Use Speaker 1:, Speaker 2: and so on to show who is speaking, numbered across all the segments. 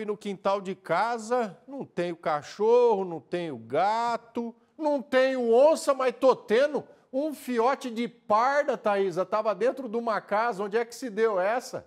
Speaker 1: ir no quintal de casa, não tenho cachorro, não tenho gato, não tenho onça, mas tô tendo um fiote de parda, Thaisa. Tava dentro de uma casa, onde é que se deu essa?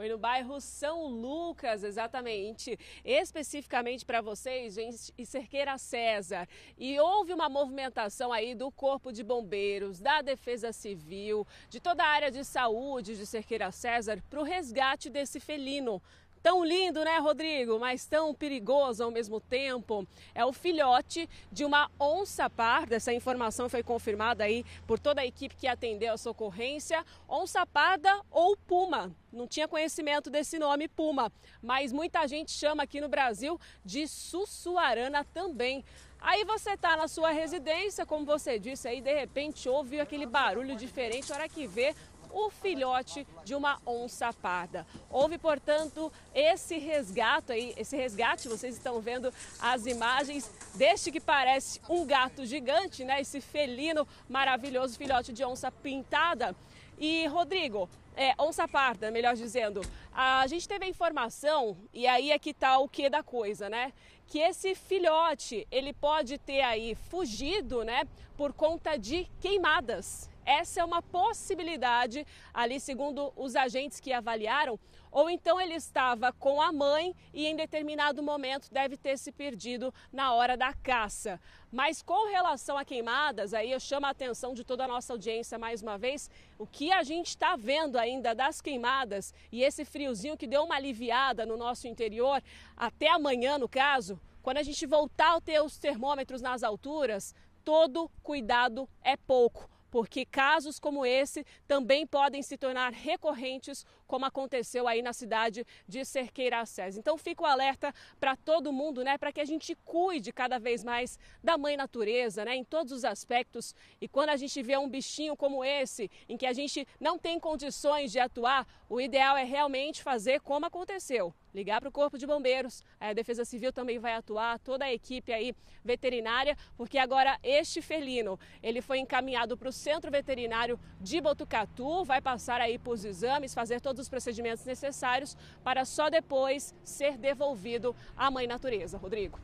Speaker 2: Foi no bairro São Lucas, exatamente. Especificamente para vocês, gente, e Cerqueira César. E houve uma movimentação aí do Corpo de Bombeiros, da Defesa Civil, de toda a área de saúde de Cerqueira César para o resgate desse felino. Tão lindo, né, Rodrigo? Mas tão perigoso ao mesmo tempo. É o filhote de uma onça parda. Essa informação foi confirmada aí por toda a equipe que atendeu a socorrência. Onça parda ou puma. Não tinha conhecimento desse nome, puma. Mas muita gente chama aqui no Brasil de sussuarana também. Aí você está na sua residência, como você disse aí, de repente ouve aquele barulho diferente, hora que vê o filhote de uma onça parda. Houve, portanto, esse resgate aí, esse resgate, vocês estão vendo as imagens deste que parece um gato gigante, né? Esse felino maravilhoso, filhote de onça pintada. E, Rodrigo, é, onça parda, melhor dizendo, a gente teve a informação, e aí é que tá o que da coisa, né? Que esse filhote, ele pode ter aí fugido, né, por conta de queimadas. Essa é uma possibilidade ali, segundo os agentes que avaliaram. Ou então ele estava com a mãe e em determinado momento deve ter se perdido na hora da caça. Mas com relação a queimadas, aí eu chamo a atenção de toda a nossa audiência mais uma vez, o que a gente está vendo ainda das queimadas e esse friozinho que deu uma aliviada no nosso interior, até amanhã no caso, quando a gente voltar a ter os termômetros nas alturas, todo cuidado é pouco porque casos como esse também podem se tornar recorrentes, como aconteceu aí na cidade de Cerqueira Cés. Então fica o alerta para todo mundo, né, para que a gente cuide cada vez mais da mãe natureza, né, em todos os aspectos. E quando a gente vê um bichinho como esse, em que a gente não tem condições de atuar, o ideal é realmente fazer como aconteceu ligar para o Corpo de Bombeiros, a Defesa Civil também vai atuar, toda a equipe aí veterinária, porque agora este felino, ele foi encaminhado para o Centro Veterinário de Botucatu, vai passar aí por os exames, fazer todos os procedimentos necessários para só depois ser devolvido à mãe natureza. Rodrigo.